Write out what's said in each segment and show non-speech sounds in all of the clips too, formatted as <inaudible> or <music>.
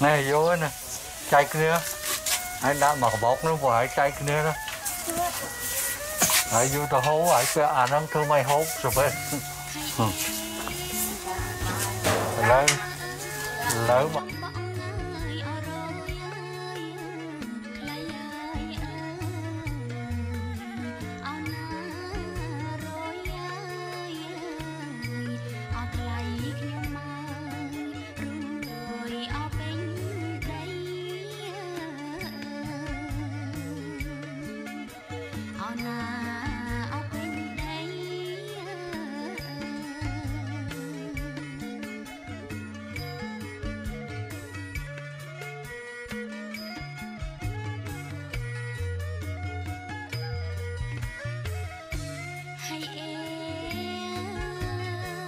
này vô nè. Chạy kia anh đã mặc bọc nó phải chạy kia đó. Ai vô tao hố ai cái anh ăn thưa mày hố rồi bên. Lớn lớn mà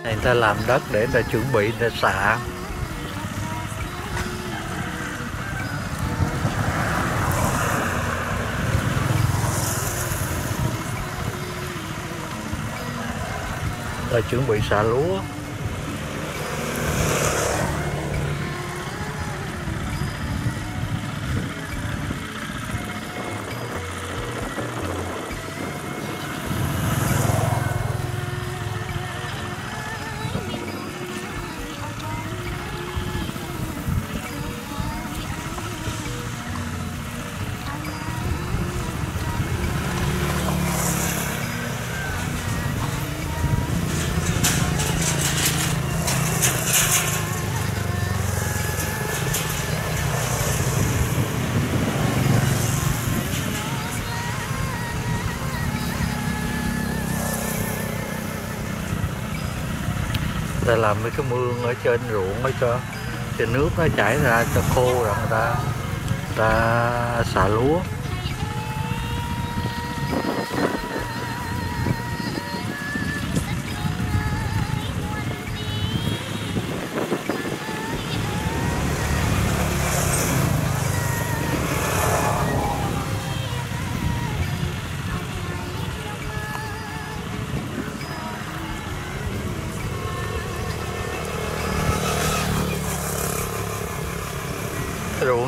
này, người ta làm đất để người ta chuẩn bị để xạ ta chuẩn bị xạ lúa. Làm mấy cái mương ở trên ruộng mới cho cho nước nó chảy ra, cho khô rồi người ta người ta xả lúa.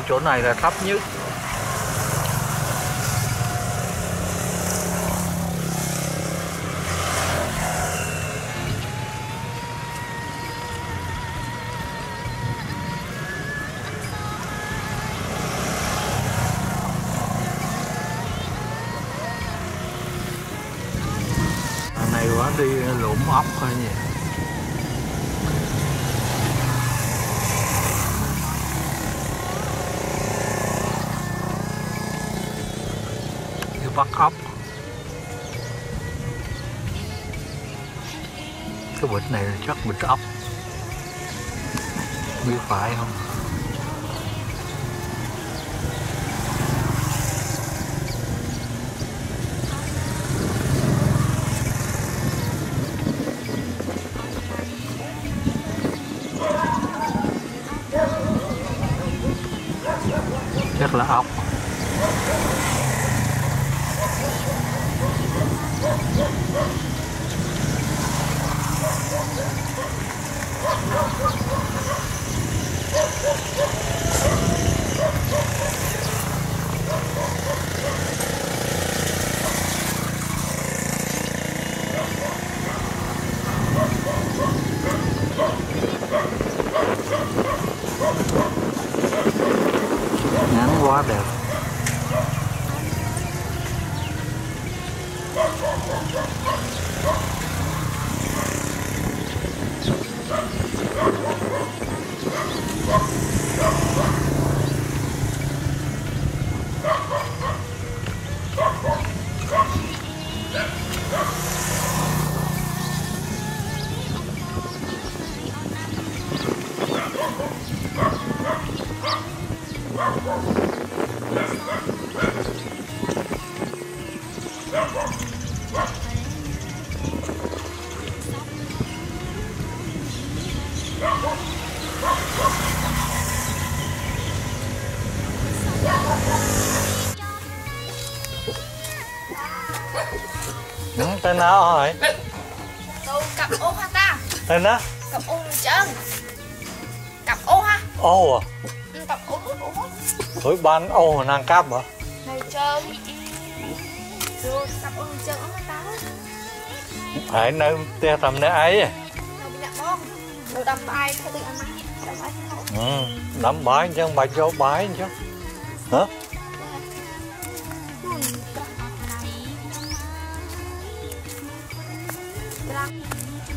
Chỗ này là thấp nhất. Này quá đi lụm ốc thôi nhỉ. Bắt ốc. Cái bịch này chắc bịch ốc. Biết phải không chắc là ốc ngắn quá tên nào hỏi? Câu cặp ô ha ta. Tên đó Cặp ô trơn Cặp ô ha. Ô à? Cặp ốp ốp ốp Thôi ban ô nàng cáp hả? này chơi rồi cặp ốp chơi ốp tao Phải nơi tia tầm nơi ấy. Đâm ai theo tự ăn mày đâm theo hậu ừ. Bái chứ bà cho bái chứ Hả?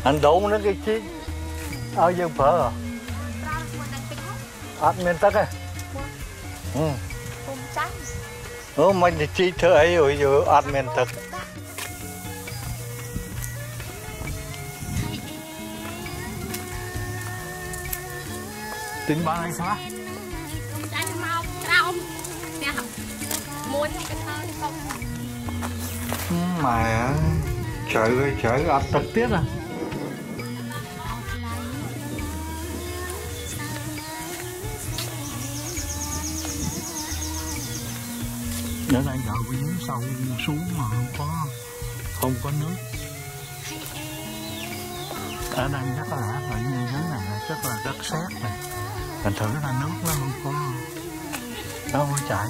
Anh đổ nó cái chi ao dương phở à? ăn miền tắc à? Ừ Ừ, mình thì chi thơ ấy rồi giờ ăn miền tắc Tính bán hay sao? Muốn hay cái không Mà trời ơi trời ơi tật tiết à. Ở đây đào giếng sâu xuống mà không có không có nước. Ở đây rất là ở như thế này chắc rất là đất sét này. Thành thử là nước nó không có. Nó không có chảy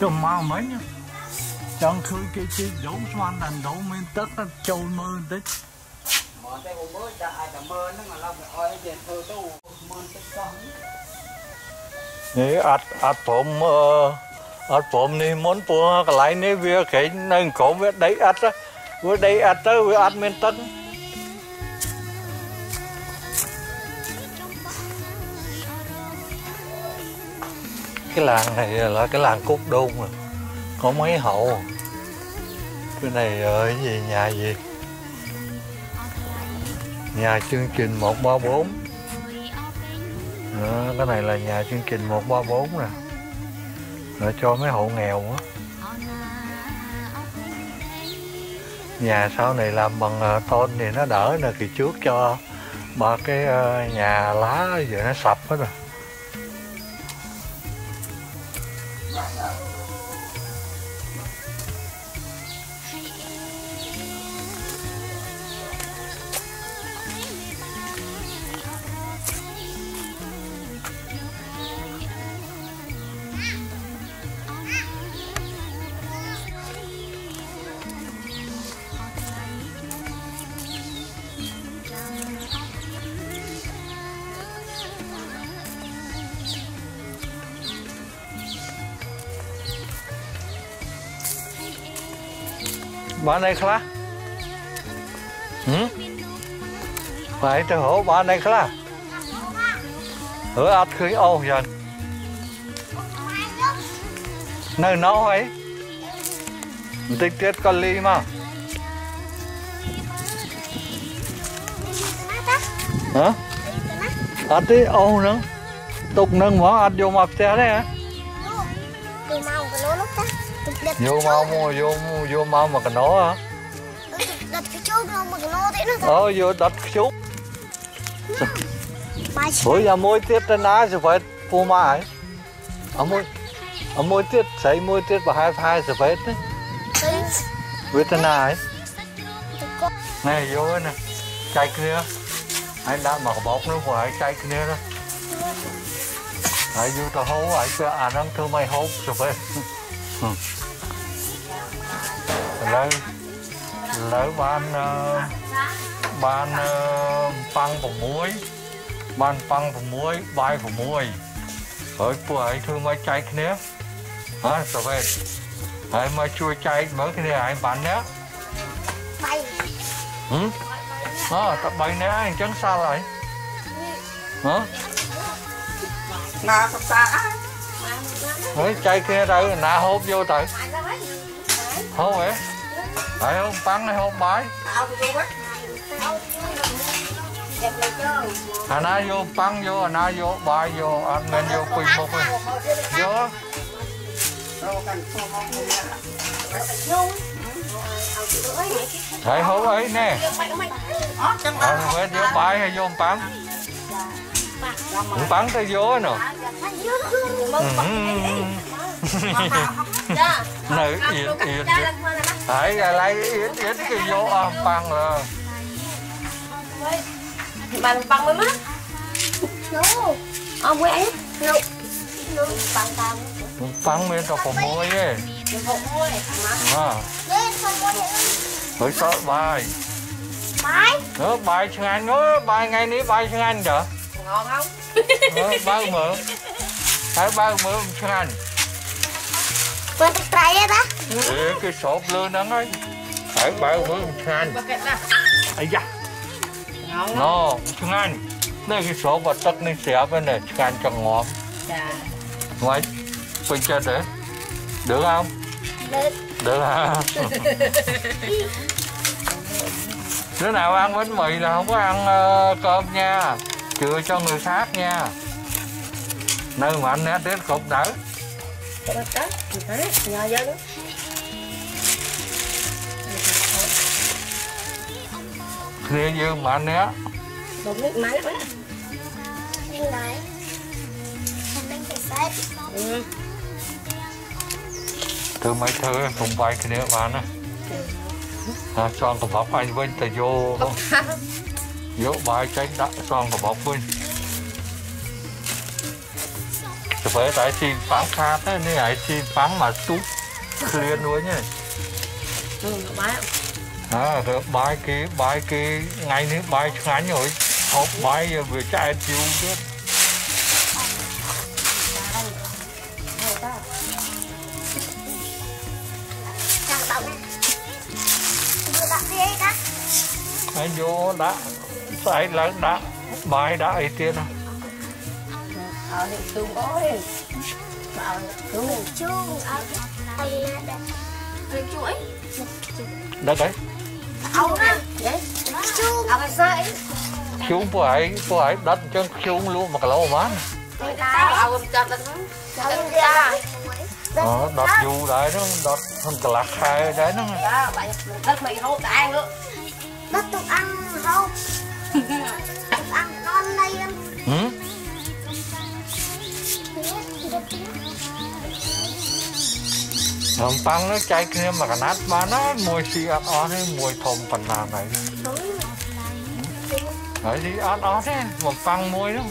Rồi mau mấy nhá Chẳng khơi cái chi đổ xoan đàn đổ men tất nó trâu mơ tích Mà cái bộ mới đã ai đã mơ nó mà lâu phải oi về thơ tu mơ cái con Ni at atผมเอ่อ at ผมนี่มนปัวกไหลนี่เวียเข็นนั่งโขมเวียได้อั ở bồm này món bùa lại này về cái nâng cổ với đấy ăn á với đấy ăn tới với ăn men tân cái làng này là cái làng cúc đôn rồi có mấy hậu. Cái này ở gì nhà gì? Nhà chương trình 134 Đó, cái này là nhà chương trình 134 nè. Rồi cho mấy hộ nghèo á Nhà sau này làm bằng ờ, tôn thì nó đỡ nè Kỳ trước cho ba cái ờ, nhà lá giờ nó sập hết rồi. Bà này khá Ừ? Phải tôi hổ bà này khá Ở ạt khơi ô dần Nơi nấu ấy Tích tiết con ly mà Hả? Ạt tí ô nữa Tục nâng mỏ ạt vô mập xe đấy hả? Vô mau mua vô vô mau mà cái nó hả? đặt cái chỗ đâu mà cái lỗ thế nó Ờ vô đặt chút <laughs> bài Ủa giờ môi tiết trên ná thì phải phô mà ấy Ở môi Ở môi tiết xây môi tiết và hai phai thì phải đấy Với trên ná ấy Này vô nè. Chạy kia Anh đã mặc bọc nó phải chạy kia đó. Ai vô tao hố ai kia à nó thương mày hố rồi phải <laughs> ឡូវឥឡូវបានបានប៉ាំង6បានប៉ាំង6បាយ6ហើយពួកឯងធ្វើមកចែកគ្នាអើសវេតហើយមកជួយចែកមើលគ្នាឯងបានណា3ហឹមអូត3ណាអញ្ចឹងសល់ហើយហ៎ណាសបតាហើយចែកគ្នាទៅណាហូបយកទៅហូបហ៎ Đấy không? Bắn hay không? Bái? Anh ấy vô bắn vô, anh ấy vô bài vô, anh nên vô quy phục Vô. Thấy hữu ấy nè. Anh phải vô bài hay vô bắn. Bắn tới vô nè. Ừ nữ yến yến hãy ra lấy yến yến cái vô ông ờ, băng là băng bằng mới mất ông ờ, quay ấy. Bằng băng bằng mới đâu có mua ấy à hỡi sợ bài. Bài? Nữa bài chương anh nữa bài ngày ní bài chương anh đó ngon không? Ờ, bao mỡ <laughs> phải bao mỡ chương anh? Buat terakhir dah. Eh, ke shop lu nang ai. Ai bau pun chan. Ayah. No, chan. đây cái số vật tất nên xé bên này chan cho ngon. Dạ. Ngoài bên cho để. Được không? Được. Được hả? Đứa nào ăn bánh mì là không có ăn uh, cơm nha. Chừa cho người khác nha. Nơi mạnh nè, đến cục đỡ. Cục đỡ. ठीक है यहाँ जा लो គ្នាយើងប៉ុន្មានអ្នកបងនេះម៉ាក់ណាខ្ញុំឡាយខ្ញុំមិនទៅសាច់ទៅមកធ្វើកុំវាយគ្នាបានណាថាចងកបបអញវិញទៅយកយកបាយចេញដាក់ចងកបបវិញ phải tại xin phán khát thế này ai xin phán mà chút liền luôn nhỉ Ừ. À, rồi bái kia, bái kia, ngày nữa bài ngắn rồi Học bài giờ vừa chạy tiêu chứ Anh vô đã, sai lớn đã, bài đã ấy tiên không? ឲ្យនេះជូងអូយមកឲ្យជូងឲ្យអីណាដែរជូងអីដឹកអីអូណាជូងអបសាអីជូងពួកឯងពួកឯងដុតអញ្ចឹងជូងលក់1គីឡូបានដូចដែរឲ្យខ្ញុំចាត់ដុតហ្នឹងចាអូដុតយូរដែរហ្នឹងដុតក្នុងកន្លះខែដែរហ្នឹងបាទបាច់ដុតមិនហូបតែឯងលក់ នំប៉័ងនោះចែកគ្នាមួយកណាត់បានណាមួយស៊ីអត់អស់ទេមួយធំប៉ុណ្ណាហើយហើយស៊ីអត់អស់ទេនំប៉័ងមួយនោះ